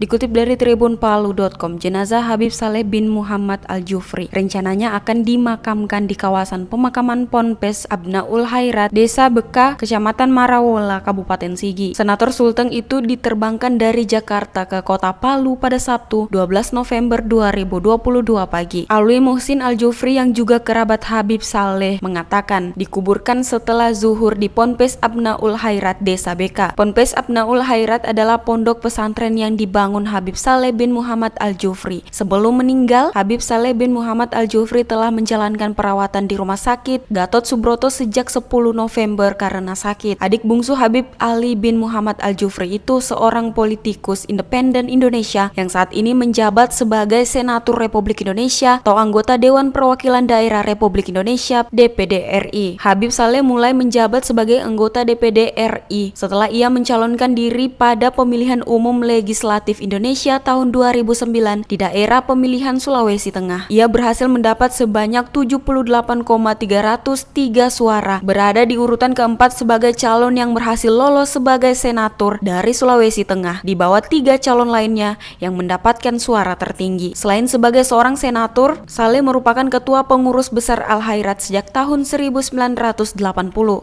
Dikutip dari tribunpalu.com, jenazah Habib Saleh bin Muhammad Al-Jufri rencananya akan dimakamkan di kawasan pemakaman Ponpes Abnaul Hairat, Desa Beka, Kecamatan Marawola, Kabupaten Sigi. Senator Sulteng itu diterbangkan dari Jakarta ke kota Palu pada Sabtu 12 November 2022 pagi. Alwi Muhsin Al-Jufri yang juga kerabat Habib Saleh mengatakan dikuburkan setelah zuhur di Ponpes Abnaul Hairat, Desa Beka. Ponpes Abnaul Hairat adalah pondok pesantren yang dibangun Habib Saleh bin Muhammad Al-Jufri. Sebelum meninggal, Habib Saleh bin Muhammad Al-Jufri telah menjalankan perawatan di rumah sakit Gatot Subroto sejak 10 November karena sakit. Adik bungsu Habib Ali bin Muhammad Al-Jufri itu seorang politikus independen Indonesia yang saat ini menjabat sebagai Senator Republik Indonesia atau anggota Dewan Perwakilan Daerah Republik Indonesia DPD RI. Habib Saleh mulai menjabat sebagai anggota DPD RI setelah ia mencalonkan diri pada pemilihan umum legislatif Indonesia tahun 2009 di daerah pemilihan Sulawesi Tengah. Ia berhasil mendapat sebanyak 78,303 suara, berada di urutan keempat sebagai calon yang berhasil lolos sebagai senator dari Sulawesi Tengah, di bawah tiga calon lainnya yang mendapatkan suara tertinggi. Selain sebagai seorang senator, Saleh merupakan ketua pengurus besar Al-Hairat sejak tahun 1980.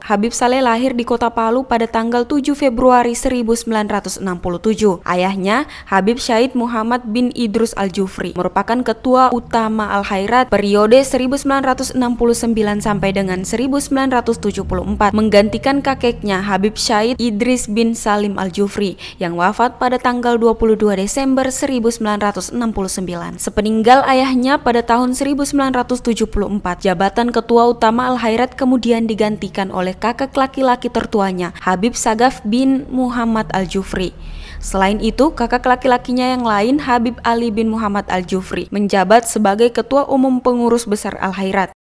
Habib Saleh lahir di kota Palu pada tanggal 7 Februari 1967. Ayahnya, Habib Syahid Muhammad bin Idrus Al-Jufri, merupakan ketua utama Al-Khairat periode 1969 sampai dengan 1974, menggantikan kakeknya Habib Syahid Idris bin Salim Al-Jufri yang wafat pada tanggal 22 Desember 1969. Sepeninggal ayahnya pada tahun 1974, jabatan ketua utama Al-Khairat kemudian digantikan oleh kakek laki-laki tertuanya, Habib Sagaf bin Muhammad Al-Jufri. Selain itu, kakak laki-lakinya yang lain Habib Ali bin Muhammad Al-Jufri menjabat sebagai Ketua Umum Pengurus Besar Al-Khairat.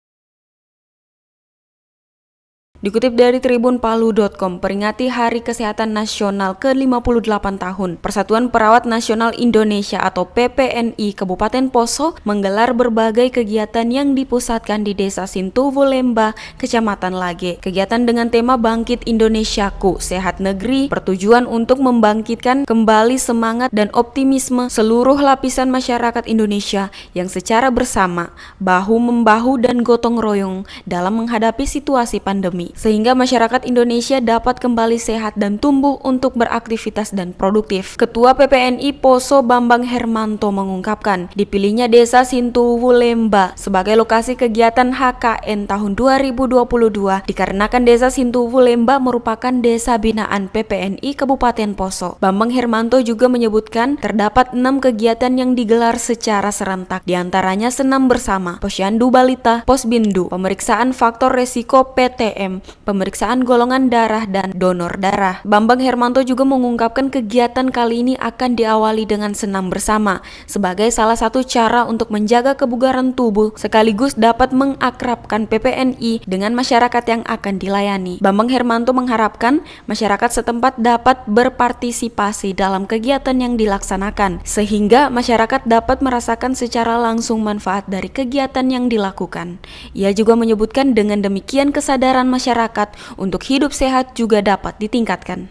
Dikutip dari tribunpalu.com, peringati Hari Kesehatan Nasional ke-58 tahun, Persatuan Perawat Nasional Indonesia atau PPNI Kabupaten Poso menggelar berbagai kegiatan yang dipusatkan di Desa Sintuwu Lemba, Kecamatan Lage. Kegiatan dengan tema Bangkit Indonesiaku, Sehat Negeri, bertujuan untuk membangkitkan kembali semangat dan optimisme seluruh lapisan masyarakat Indonesia yang secara bersama, bahu-membahu dan gotong royong dalam menghadapi situasi pandemi sehingga masyarakat Indonesia dapat kembali sehat dan tumbuh untuk beraktivitas dan produktif. Ketua PPNI Poso Bambang Hermanto mengungkapkan, dipilihnya Desa Sintuwu Lemba sebagai lokasi kegiatan HKN tahun 2022 dikarenakan Desa Sintuwu Lemba merupakan desa binaan PPNI Kabupaten Poso. Bambang Hermanto juga menyebutkan terdapat enam kegiatan yang digelar secara serentak, di antaranya senam bersama, posyandu balita, posbindu, pemeriksaan faktor resiko PTM, pemeriksaan golongan darah dan donor darah. Bambang Hermanto juga mengungkapkan kegiatan kali ini akan diawali dengan senam bersama sebagai salah satu cara untuk menjaga kebugaran tubuh sekaligus dapat mengakrabkan PPNI dengan masyarakat yang akan dilayani. Bambang Hermanto mengharapkan masyarakat setempat dapat berpartisipasi dalam kegiatan yang dilaksanakan sehingga masyarakat dapat merasakan secara langsung manfaat dari kegiatan yang dilakukan. Ia juga menyebutkan dengan demikian kesadaran masyarakat masyarakat untuk hidup sehat juga dapat ditingkatkan.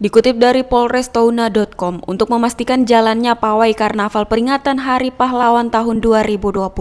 Dikutip dari polrestouna.com, untuk memastikan jalannya pawai karnaval peringatan Hari Pahlawan tahun 2022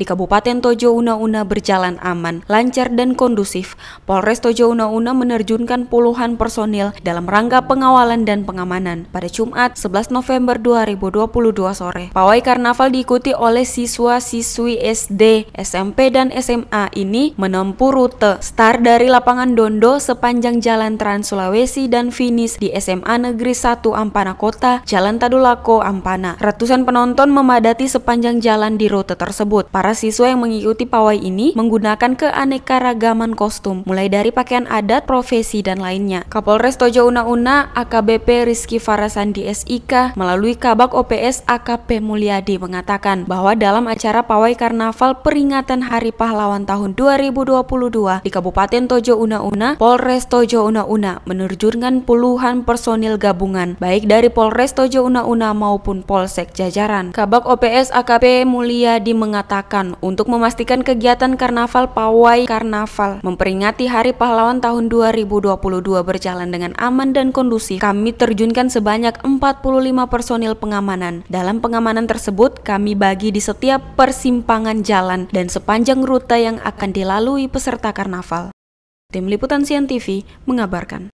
di Kabupaten Tojo Una-Una berjalan aman, lancar dan kondusif, Polres Tojo Una-Una menerjunkan puluhan personil dalam rangka pengawalan dan pengamanan pada Jumat 11 November 2022 sore. Pawai karnaval diikuti oleh siswa-siswi SD, SMP, dan SMA ini menempuh rute start dari lapangan Dondo sepanjang Jalan Trans Sulawesi dan finish di SMA Negeri 1 Ampana Kota, Jalan Tadulako, Ampana. Ratusan penonton memadati sepanjang jalan di rute tersebut. Para siswa yang mengikuti pawai ini menggunakan keanekaragaman kostum, mulai dari pakaian adat, profesi, dan lainnya. Kapolres Tojo Una-Una AKBP Rizky Farasandi SIK melalui Kabak OPS AKP Mulyadi mengatakan bahwa dalam acara pawai karnaval peringatan Hari Pahlawan tahun 2022 di Kabupaten Tojo Una-Una, Polres Tojo Una-Una menerjunkan puluhan puluhan personil gabungan, baik dari Polres Tojo Una-Una maupun Polsek jajaran. Kabak OPS AKP Mulyadi mengatakan untuk memastikan kegiatan Karnaval Pawai Karnaval memperingati Hari Pahlawan tahun 2022 berjalan dengan aman dan kondusif, kami terjunkan sebanyak 45 personil pengamanan. Dalam pengamanan tersebut, kami bagi di setiap persimpangan jalan dan sepanjang rute yang akan dilalui peserta karnaval. Tim Liputan Sian TV mengabarkan.